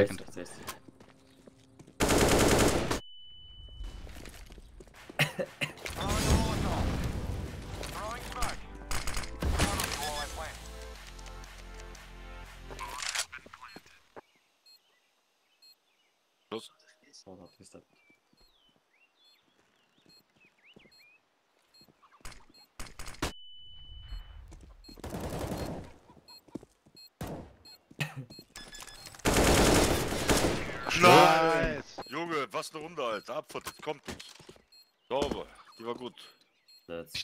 Second. 60. Los. So, noch ist Nein! Junge, was eine Runde, Alter. Abfottet, kommt nicht. Sauber, die war gut. That's